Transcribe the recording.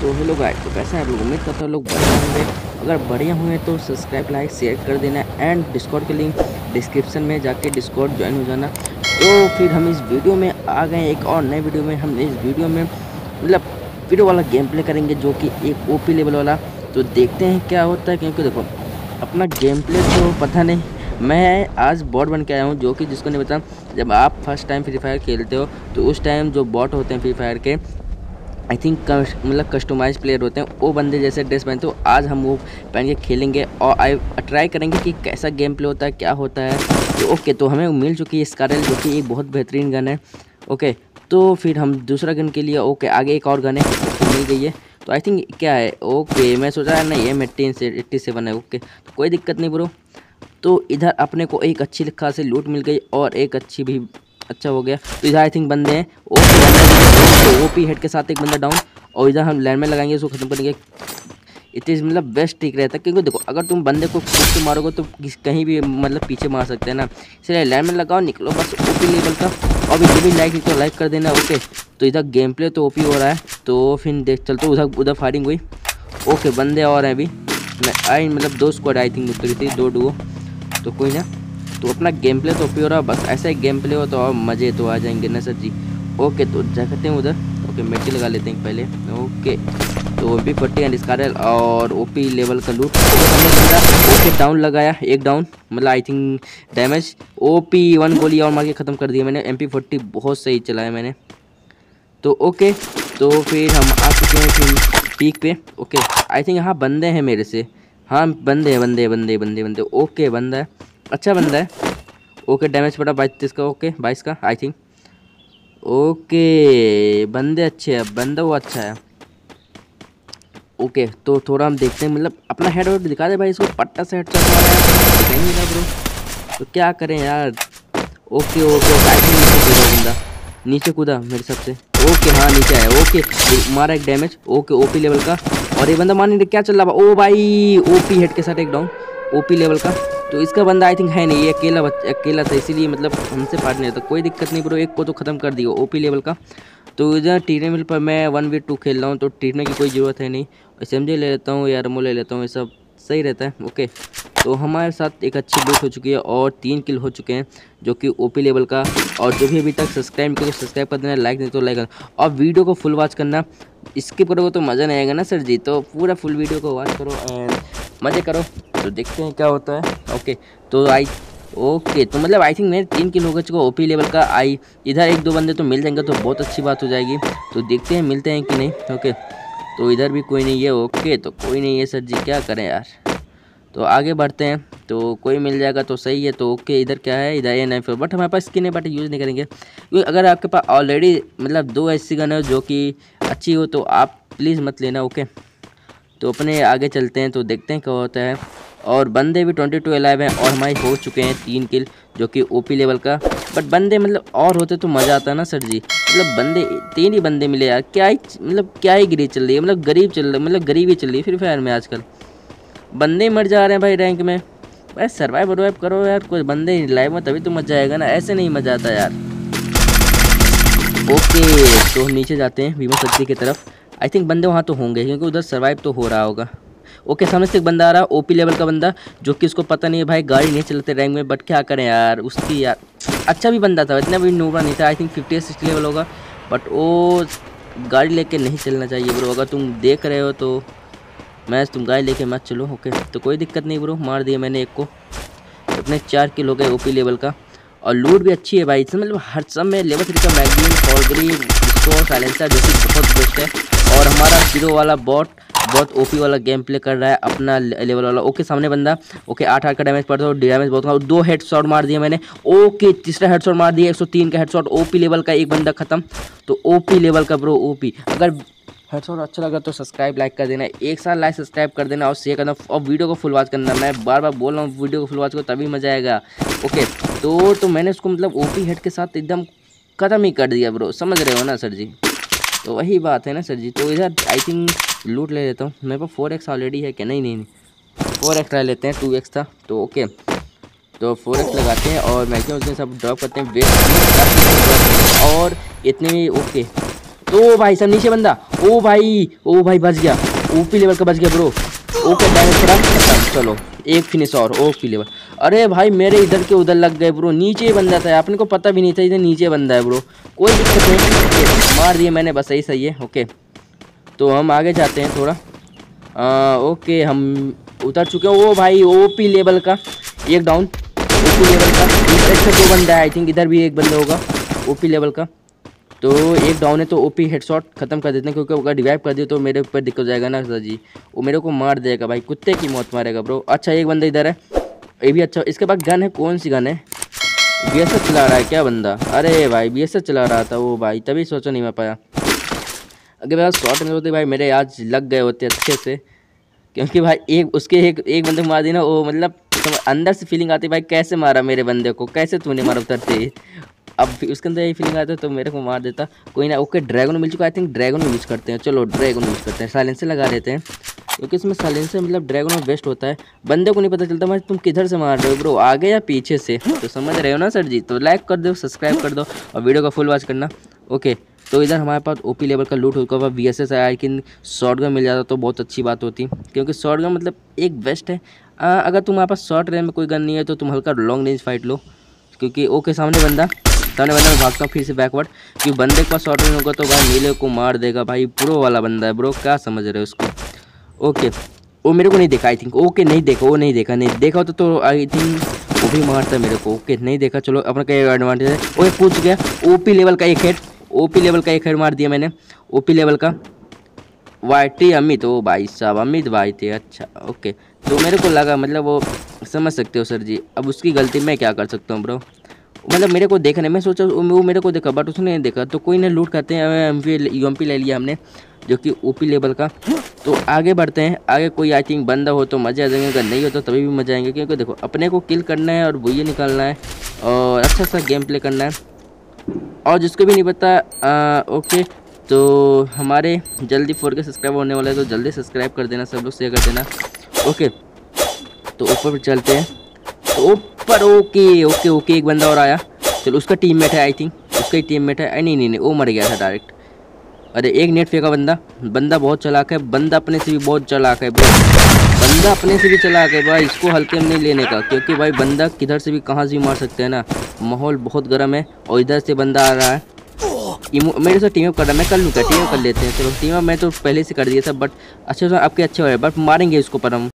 तो hello guys तो कैसे हैं आप लोग? उम्मीद करता हूँ लोग बढ़िया होंगे। अगर बढ़िया हुए तो सब्सक्राइब, लाइक, शेयर कर देना एंड डिस्कॉर्ड के लिंक डिस्क्रिप्शन में जाके डिस्कॉर्ड ज्वाइन हो जाना। तो फिर हम इस वीडियो में आ गए एक और नए वीडियो में। हम इस वीडियो में मतलब वीडियो वाला गेम प्ले करेंगे जो कि एक ओपी लेवल वाला। तो देखते हैं क्या होता है, क्योंकि देखो, अपना गेम प्ले तो पता नहीं। मैं आज बॉट बन के आया हूँ, जो कि जिसको नहीं पता, जब आप फ़र्स्ट टाइम फ्री फायर खेलते हो तो उस टाइम जो बॉट होते हैं फ्री फायर के आई थिंक मतलब कस्टमाइज प्लेयर होते हैं, वो बंदे जैसे ड्रेस पहनते हो आज हम वो पहन के खेलेंगे और आई ट्राई करेंगे कि कैसा गेम प्ले होता है, क्या होता है। तो ओके तो हमें मिल चुकी है स्कारल जो कि एक बहुत बेहतरीन गन है। ओके तो फिर हम दूसरा गन के लिए ओके आगे एक और गन है तो मिल गई है। तो आई थिंक क्या है ओके मैं सोचा है नहीं ये एट्टीन से एट्टी सेवन है ओके तो कोई दिक्कत नहीं ब्रो। तो इधर अपने को एक अच्छी लिखा से लूट मिल गई और एक अच्छी भी अच्छा हो गया। तो इधर आई थिंक बंदे हैं बंदे ओपी हेड के साथ एक बंदा डाउन और इधर हम लैंड में लगाएँगे, उसको खत्म करेंगे। इज़ मतलब बेस्ट ठीक रहता है, क्योंकि देखो, अगर तुम बंदे को खुद से मारोगे तो कहीं भी मतलब पीछे मार सकते हैं ना। इसलिए लैंड में लगाओ, निकलो, बस ओपी लेवल का। और जो भी लाइक तो लाइक कर देना ओके तो इधर गेम प्ले तो ओपी हो रहा है तो फिर देख चलते उधर उधर फायरिंग हुई। ओके बंदे और हैं अभी। आई मतलब दो स्क्वाड आई थिंक उतरी थी, दो डुओ तो कोई ना तो अपना गेम प्ले तो ओपी हो रहा है, बस ऐसा ही गेम प्ले हो तो और मज़े तो आ जाएँगे ना सर जी। ओके तो जाते हैं उधर। ओके, मिट्टी लगा लेते हैं पहले। ओके तो ओपी फोर्टी एंड स्कारल और ओपी लेवल का लूट ओके डाउन लगाया, एक डाउन मतलब I think damage OP one गोली और मार के ख़त्म कर दिया मैंने एम पी फोर्टी बहुत सही चलाया मैंने। तो ओके तो फिर हम आ चुके हैं फिर पीक पे। ओके आई थिंक यहाँ बंदे हैं मेरे से। हाँ बंदे हैं, बंदे बंदे बंदे बंदे। ओके, बंदा है। अच्छा बंदा है। ओके डैमेज पड़ा बाईस का, ओके, बाईस का आई थिंक ओके, बंदे अच्छे हैं, बंदा वो अच्छा है। ओके तो थोड़ा हम देखते हैं मतलब अपना हेड वेड दिखा दे भाई इसको, पट्टा से हेड दिखाएँगे ना ब्रो तो क्या करें यार? ओके ओके बंदा, नीचे कूदा मेरे हिसाब से। ओके हाँ नीचे आया, ओके, मारा एक डैमेज ओके, ओपी लेवल का। और ये बंदा मान नहीं क्या चल रहा ओ भाई, ओपी हेड के साथ एक डाउन ओपी लेवल का। तो इसका बंदा आई थिंक है नहीं, ये अकेला अकेला था, इसीलिए मतलब हमसे पार्ट नहीं था कोई दिक्कत नहीं ब्रो एक को तो ख़त्म कर दिया ओपी लेवल का। तो इधर टीने मिल पर मैं वन वी टू खेल रहा हूँ तो टीने की कोई ज़रूरत है नहीं। एस एम ले लेता हूँ या रमो ले लेता हूँ, ये सब सही रहता है ओके तो हमारे साथ एक अच्छी बुक हो चुकी है और तीन किल हो चुके हैं, जो कि ओपी लेवल का। और जो भी अभी तक सब्सक्राइब किया सब्सक्राइब कर देना लाइक नहीं तो लाइक करना। और वीडियो को फुल वॉच करना इसके करोगे तो मज़ा नहीं आएगा ना सर जी? तो पूरा फुल वीडियो को वॉच करो एंड मज़े करो। तो देखते हैं क्या होता है। ओके तो आई ओके तो मतलब आई थिंक मेरे तीन किलो हो चुका ओपी लेवल का आई इधर एक दो बंदे तो मिल जाएँगे तो बहुत अच्छी बात हो जाएगी। तो देखते हैं, मिलते हैं कि नहीं। ओके तो इधर भी कोई नहीं है। ओके तो कोई नहीं है सर जी, क्या करें यार। तो आगे बढ़ते हैं। तो कोई मिल जाएगा तो सही है। तो ओके इधर क्या है? इधर ये नहीं फोर बट हमारे पास स्किन है बट यूज़ नहीं करेंगे। क्योंकि अगर आपके पास ऑलरेडी मतलब दो ऐसी गन है जो कि अच्छी हो तो आप प्लीज़ मत लेना ओके तो अपने आगे चलते हैं तो देखते हैं क्या होता है। और बंदे भी ट्वेंटी टू अलाइव हैं और हमारे हो चुके हैं तीन किल जो कि ओपी लेवल का। बट बंदे मतलब और होते तो मज़ा आता ना सर जी। मतलब बंदे, तीन ही बंदे मिले यार। क्या ही मतलब क्या ही गरीब चल रही है। मतलब गरीब चल रही मतलब गरीबी चल रही है फ्री फायर में आजकल। बंदे मर जा रहे हैं भाई रैंक में। भाई सर्वाइव वर्वाइव करो यार। कोई बंदे लाइव में, तभी तो मज़ा आएगा ना। ऐसे नहीं मज़ा आता यार। ओके तो नीचे जाते हैं भीमा शक्ति की तरफ़। आई थिंक बंदे वहाँ तो होंगे, क्योंकि उधर सर्वाइव तो हो रहा होगा। ओके सामने से एक बंदा आ रहा ओपी लेवल का बंदा, जो कि उसको पता नहीं है, भाई गाड़ी नहीं चलते रैंक में बट क्या करें यार, उसकी यार अच्छा भी बंदा था, इतना भी नोबरा नहीं था I think fifty sixty level होगा बट वो गाड़ी लेके नहीं चलना चाहिए ब्रो अगर तुम देख रहे हो तो मैच तुम गाड़ी लेके मत चलो ओके तो कोई दिक्कत नहीं ब्रो मार दिया मैंने एक को। अपने चार किलो गए ओपी लेवल का, और लूट भी अच्छी है भाई इसमें मतलब हर समय लेवल थ्री का मैगजीन फॉरगरी स्कोर साइलेंसर जो कि बहुत बेस्ट है। और हमारा ज़ीरो वाला बॉट बहुत ओपी वाला गेम प्ले कर रहा है अपना लेवल वाला। ओके सामने बंदा। ओके आठ आठ का डैमेज पड़ता है डैमेज बहुत दो हेड शॉट मार दिया मैंने। ओके तीसरा हेड शॉट मार दिया 103 का हेड शॉट ओपी लेवल का एक बंदा खत्म। तो ओपी लेवल का ब्रो ओपी अगर हेड शॉट अच्छा लगा तो सब्सक्राइब लाइक कर देना। एक साथ लाइक सब्सक्राइब कर देना और शेयर करना। और वीडियो को फुल वॉच करना। मैं बार बार बोल रहा हूँ वीडियो को फुल वॉच करो, तभी मज़ा आएगा। ओके तो तो मैंने उसको मतलब ओपी हेड के साथ एकदम ख़त्म ही कर दिया ब्रो समझ रहे हो ना सर जी? तो वही बात है ना सर जी। तो इधर आई थिंक लूट ले लेता हूँ। मेरे पास फोर एक्स ऑलरेडी है क्या नहीं? नहीं फोर एक्स ले लेते हैं टू एक्स था। तो ओके तो फोर एक्स लगाते हैं और मैक्सिमम उसमें सब ड्रॉप करते हैं। वेस्ट और इतने में ओके तो भाई सब नीचे बंदा। ओ भाई ओ भाई बच गया। ओपी लेवल का बच गया ब्रो ओके खत्म चलो। एक फिनिश और ओपी लेवल अरे भाई मेरे इधर के उधर लग गए ब्रो नीचे बंदा था अपने को पता भी नहीं था इधर नीचे बंदा है ब्रो। कोई दिक्कत नहीं। मार दिया मैंने बस सही सही है ओके। तो हम आगे जाते हैं थोड़ा। आ, ओके हम उतर चुके हैं। वो भाई ओपी लेवल का एक डाउन ओपी लेवल का। दो बंदा है आई थिंक इधर भी एक बंदा होगा ओपी लेवल का। तो एक डाउन है तो ओपी हेडशॉट खत्म कर देते हैं क्योंकि अगर डिवाइव कर दिए तो मेरे ऊपर दिक्कत हो जाएगा ना सर जी। वो मेरे को मार देगा भाई, कुत्ते की मौत मारेगा ब्रो अच्छा एक बंदा इधर है। ये भी अच्छा। इसके बाद गन है, कौन सी गन है? बी चला रहा है क्या बंदा? अरे भाई बी चला रहा था वो भाई, तभी सोचा नहीं मैं पाया। अगर मेरा शॉर्ट नहीं होते भाई, मेरे आज लग गए होते अच्छे से। क्योंकि भाई, एक, उसके एक एक बंदे को मार दी ना, वो मतलब अंदर से फीलिंग आती भाई, कैसे मारा मेरे बंदे को? कैसे तूने मारा उतरते अब उसके अंदर यही फीलिंग आता है तो मेरे को मार देता। कोई ना ओके ड्रैगन मिल चुका आई थिंक ड्रैगन यूज़ करते हैं। चलो ड्रैगन यूज़ करते हैं। साइलेंसर लगा देते हैं। क्योंकि इसमें साइलेंसर मतलब ड्रैगन में बेस्ट होता है। बंदे को नहीं पता चलता मैं तुम किधर से मार रहे हो ब्रो आगे या पीछे से? तो समझ रहे हो ना सर जी? तो लाइक कर दो सब्सक्राइब कर दो और वीडियो का फुल वॉच करना। ओके तो इधर हमारे पास ओपी लेवल का लूट होगा वी एस एस आई कि शॉर्ट गन मिल जाता तो बहुत अच्छी बात होती। क्योंकि शॉर्ट गन मतलब एक बेस्ट है। आ, अगर तुम्हारे पास शॉर्ट रेंज में कोई गन नहीं है तो तुम हल्का लॉन्ग रेंज फाइट लो। क्योंकि ओके सामने बंदा। सामने बंदा मैं भागता हूँ फिर से बैकवर्ड क्योंकि बंदे के शॉर्ट रेंज होगा तो भाई नीले को मार देगा भाई प्रो वाला बंदा है ब्रो क्या समझ रहे हो उसको? ओके वो मेरे को नहीं देखा आई थिंक ओके नहीं देखा वो नहीं देखा नहीं देखा तो, तो आई थिंक वो भी मारता मेरे को ओके नहीं देखा चलो अपना क्या एडवांटेज है? ओके पूछ गया ओपी लेवल का एक हेड ओपी लेवल का एक हेड मार दिया मैंने ओपी लेवल का। वाई टी अमित ओ भाई साहब अमित भाई थे अच्छा ओके तो मेरे को लगा मतलब वो समझ सकते हो सर जी अब उसकी गलती मैं क्या कर सकता हूँ ब्रो मतलब मेरे को देखने मैं सोचा वो मेरे को देखा बट उसने नहीं देखा। तो कोई नहीं लूट करते हैं एम पी ले लिया हमने, जो कि ओपी लेवल का। तो आगे बढ़ते हैं, आगे कोई आई थिंक बंदा हो तो मज़े आ जाएँगे, अगर नहीं हो तो तभी भी मज़ा आएँगे, क्योंकि देखो, अपने को किल करना है और वही निकालना है, और अच्छा सा गेम प्ले करना है। और जिसको भी नहीं पता ओके तो हमारे जल्दी फोर के सब्सक्राइब होने वाले तो जल्दी सब्सक्राइब कर देना, सब लोग शेयर कर देना। ओके तो ऊपर पर चलते हैं। तो ऊपर ओके ओके ओके, एक बंदा और आया। चलो, उसका टीम मेट है आई थिंक उसका ही टीम मेट है नहीं नहीं नहीं, वो मर गया था डायरेक्ट अरे, एक नेट फेंका बंदा। बंदा बहुत चलाक है। बंदा अपने से भी बहुत चलाक है बंदा अपने से भी चलाक है, भाई। इसको हल्के में नहीं लेने का, क्योंकि भाई बंदा किधर से भी कहाँ से भी मार सकते हैं ना। माहौल बहुत गर्म है और इधर से बंदा आ रहा है। मेरे साथ टीम अप कर रहा है। मैं कर लूँगा टीम अप कर लेते हैं। चलो टीम अप मैं तो पहले से कर दिया था बट अच्छे आपके अच्छे हो रहे बट मारेंगे इसको पर हम।